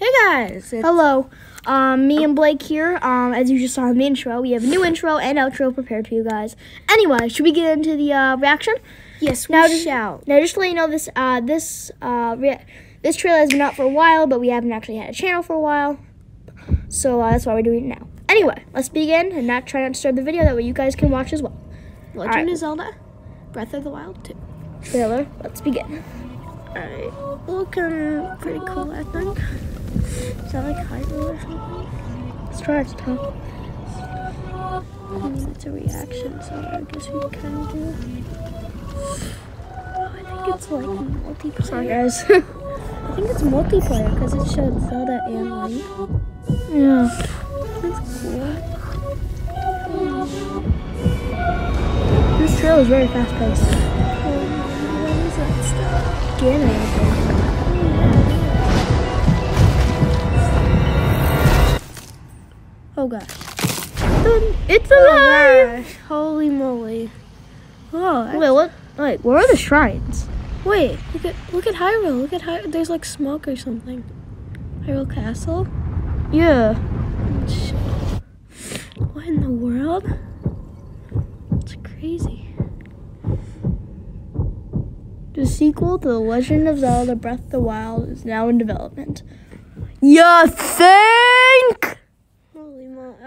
guys. It's, Hello, um, me and Blake here. Um, as you just saw in the intro, we have a new intro and outro prepared for you guys. Anyway, should we get into the uh, reaction? yes, Now just- shall. Now, just to let you know, this uh, this uh, this trailer has been out for a while, but we haven't actually had a channel for a while, so uh, that's why we're doing it now. Anyway, let's begin and not try not to disturb the video. That way, you guys can watch as well. Legend Alright. of Zelda, Breath of the Wild 2. Trailer. Let's begin. Alright, looking pretty cool, I think. Is that like Hyrule or something? Let's try it. Huh? I mean, it's a reaction, so I guess we kind of do. Oh, I think it's like multiplayer. Sorry, guys. I think it's multiplayer because it showed Zelda and Link. yeah. That's cool. This trail is very fast paced. What is that stuff? Animated. Oh gosh. It's Oh alive. gosh. Holy moly. Oh, Wait, what? Wait, where are the shrines? wait. Look at look at Hyrule. Look at Hyrule. There's like smoke or something. Hyrule Castle. Yeah. What in the world? It's crazy. The sequel to The Legend of Zelda Breath of the Wild is now in development. You think?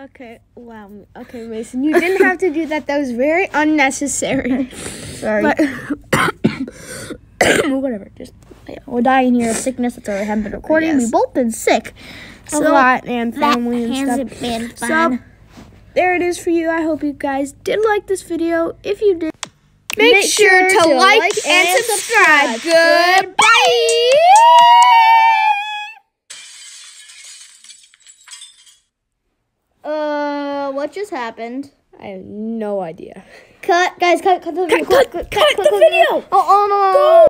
Okay. Wow. Okay, Mason. You didn't have to do that. That was very unnecessary. Sorry. But Whatever. Just yeah, we're dying here of sickness. That's why we haven't been recording. Yes. We've both been sick. a lot and family and stuff. So there it is for you. I hope you guys did like this video. If you did, make, Make sure, sure to, to like, like and and subscribe. subscribe. Goodbye. What just happened? I have no idea. Cut, guys. Cut, cut the video. cut, cut the video. Oh, oh no. Go.